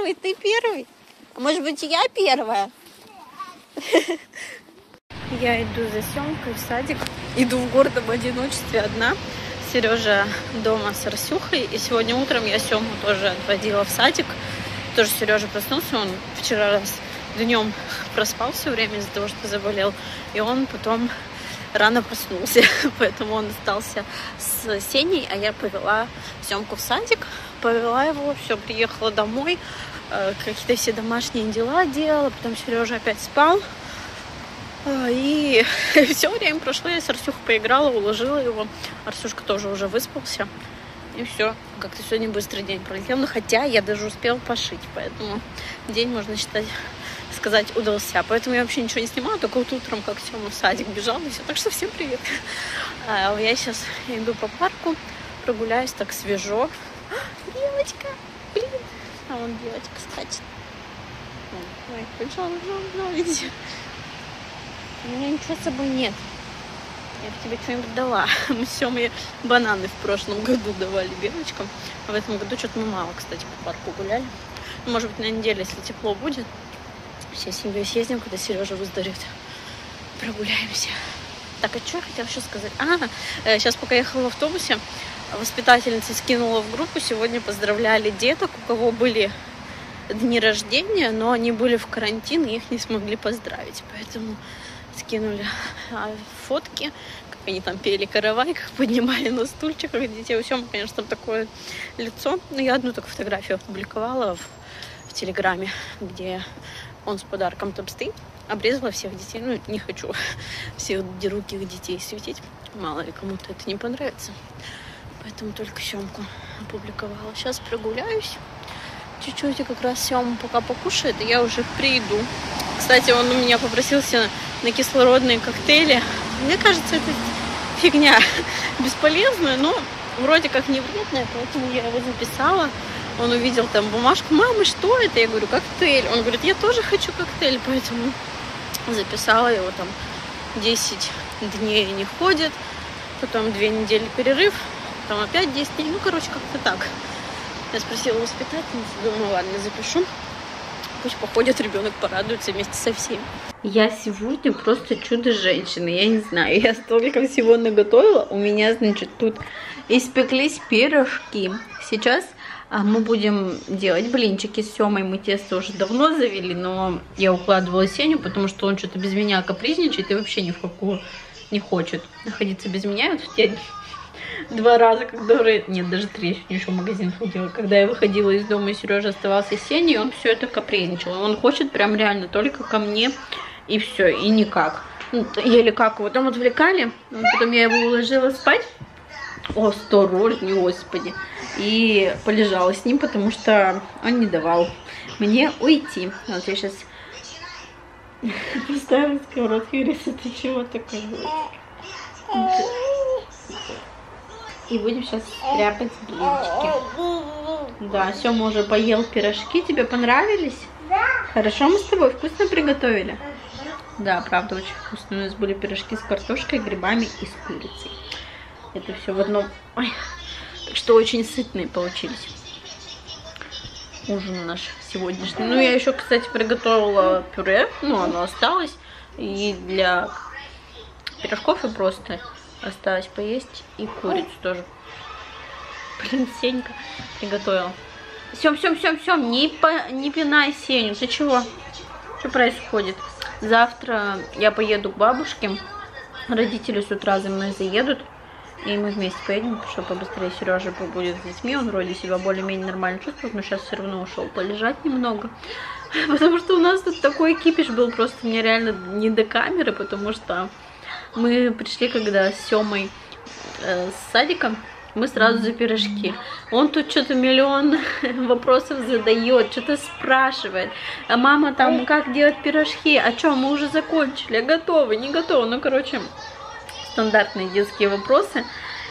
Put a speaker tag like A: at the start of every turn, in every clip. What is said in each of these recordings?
A: первый, ты первый. А может быть, я первая? Я иду за съемкой в садик. Иду в гордом одиночестве одна. Сережа дома с Арсюхой. И сегодня утром я Сему тоже отводила в садик. Тоже Сережа проснулся. Он вчера раз днем проспал все время из-за того, что заболел. И он потом рано проснулся. Поэтому он остался с Сеней, а я повела съемку в садик. Повела его, все, приехала домой. Э, какие-то все домашние дела делала. Потом Сережа опять спал. А, и все время прошло, я с Арсюхой поиграла, уложила его. Арсюшка тоже уже выспался. И все, как-то сегодня быстрый день пролетел. Но хотя я даже успела пошить, поэтому день, можно считать, сказать, удался. Поэтому я вообще ничего не снимала, только вот утром, как Сема в садик бежал, и все. Так что всем привет. А я сейчас иду по парку, прогуляюсь, так свежо. Девочка, А вон девочка, кстати. Ой, побежала, побежала, побежала, видите? У меня ничего с собой нет. Я бы тебе что-нибудь дала. Мы с Семой бананы в прошлом году давали белочкам. А в этом году что-то мы мало, кстати, по парку гуляли. Ну, может быть, на неделе, если тепло будет, всей семьей съездим, когда Сережа выздоровеет. Прогуляемся. Так, а что я хотела еще сказать? А, сейчас пока ехала в автобусе, воспитательница скинула в группу. Сегодня поздравляли деток, у кого были дни рождения, но они были в карантин, и их не смогли поздравить. Поэтому скинули а, фотки, как они там пели каравай, как поднимали на стульчиках детей. У Семы, конечно, там такое лицо. Но я одну такую фотографию опубликовала в, в Телеграме, где он с подарком топсты. Обрезала всех детей. Ну, не хочу всех деруких детей светить. Мало ли кому-то это не понравится. Поэтому только съемку опубликовала. Сейчас прогуляюсь. Чуть-чуть и как раз Сема пока покушает, и я уже приду. Кстати, он у меня попросился на кислородные коктейли. Мне кажется, это фигня бесполезная, но вроде как не вредная, поэтому я его записала. Он увидел там бумажку, мама, что это? Я говорю, коктейль. Он говорит, я тоже хочу коктейль, поэтому записала его там 10 дней не ходит, потом 2 недели перерыв, потом опять 10 дней, ну, короче, как-то так. Я спросила воспитательницу, думаю, ладно, запишу. Пусть походит ребенок, порадуется вместе со всеми. Я сегодня просто чудо-женщина, я не знаю, я столько всего наготовила. У меня, значит, тут испеклись пирожки. Сейчас а, мы будем делать блинчики с Семой. Мы тесто уже давно завели, но я укладывала Сеню, потому что он что-то без меня капризничает и вообще ни в какую не хочет находиться без меня. Вот в те два раза, которые... Нет, даже три, еще в магазин ходила. Когда я выходила из дома, и Сережа оставался с Сеней, он все это капризничал. Он хочет прям реально только ко мне, и все, и никак. Ну, еле как его там отвлекали, потом я его уложила спать. Осторожней, господи. И полежала с ним, потому что он не давал мне уйти. Вот я сейчас поставила сковородку и это чего такое? И будем сейчас стряпать блинчики. Да, Сема уже поел пирожки. Тебе понравились? Да. Хорошо мы с тобой вкусно приготовили? Да, правда, очень вкусно. У нас были пирожки с картошкой, грибами и с курицей. Это все в одном... Ой. Так что очень сытные получились. Ужин наш сегодняшний. Ну, я еще, кстати, приготовила пюре. Ну, оно осталось. И для пирожков и просто осталось поесть. И курицу тоже. Блин, Сенька приготовила. Сем, Сем, Сем, Сем, не, по, не пинай Сеню. Ты чего? Что происходит? Завтра я поеду к бабушке. Родители с утра за мной заедут. И мы вместе поедем, чтобы побыстрее Сережа побудет с детьми. Он вроде себя более-менее нормально чувствует, но сейчас все равно ушел полежать немного. Потому что у нас тут такой кипиш был, просто мне реально не до камеры, потому что мы пришли, когда с Семой э, с садиком, мы сразу за пирожки. Он тут что-то миллион вопросов задает, что-то спрашивает. А мама там, как делать пирожки? А что, мы уже закончили? А готовы, не готовы? Ну, короче, стандартные детские вопросы.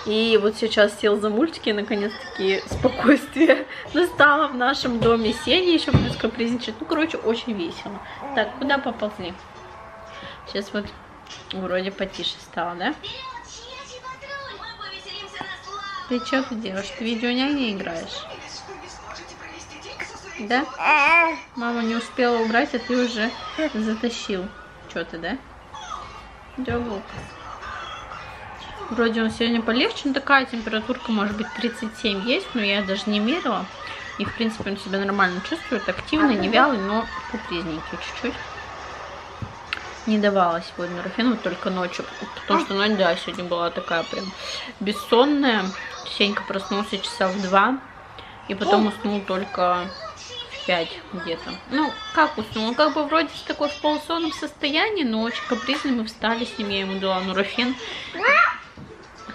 A: И вот сейчас сел за мультики, наконец-таки спокойствие настало в нашем доме. Сеня еще плюс капризничает. Ну, короче, очень весело. Так, куда поползли? Сейчас вот вроде потише стало, да? Ты что ты делаешь? Ты видео не играешь? Да? Мама не успела убрать, а ты уже затащил. Что ты, да? Лука. Вроде он сегодня полегче, но такая температурка, может быть, 37 есть, но я даже не мерила. И, в принципе, он себя нормально чувствует, активный, не вялый, но капризненький чуть-чуть. Не давала сегодня вот только ночью, потому что ночь, да, сегодня была такая прям бессонная. Сенька проснулся часа в два, и потом уснул только в пять где-то. Ну, как уснул? Он как бы вроде такой в полусонном состоянии, но очень капризный. Мы встали с ним, я ему дала нурофен.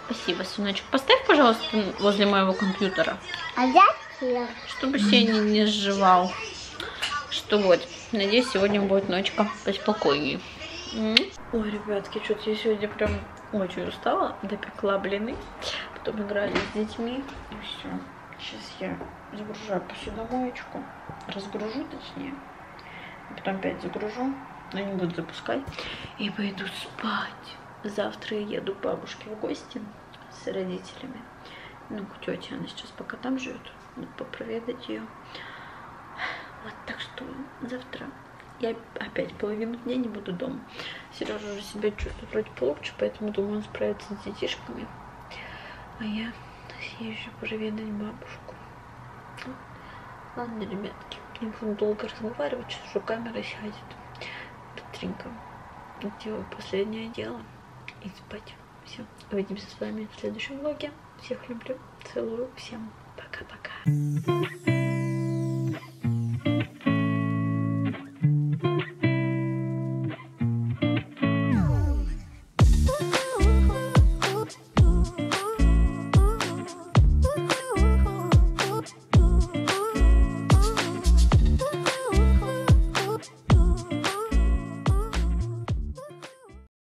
A: Спасибо, сыночек. Поставь, пожалуйста, возле моего компьютера.
B: А я
A: Чтобы Сеня не сживал. Что вот, надеюсь, сегодня будет ночка поспокойнее. Ой, ребятки, что-то я сегодня прям очень устала. Допекла блины, потом играли с детьми. И все. Сейчас я загружаю посудомоечку. Разгружу, точнее. Потом опять загружу. Но не буду запускать. И пойду спать. Завтра я еду к бабушке в гости с родителями. Ну, к тете, она сейчас пока там живет. Надо попроведать ее. Вот так что завтра я опять половину дня не буду дома. Сережа уже себя чувствует вроде получше, поэтому думаю, он справится с детишками. А я съезжу проведать бабушку. Ладно, ребятки, не буду долго разговаривать, сейчас уже камера сядет. Быстренько делаю последнее дело и спать. Все, увидимся с вами в следующем влоге. Всех люблю, целую, всем пока-пока.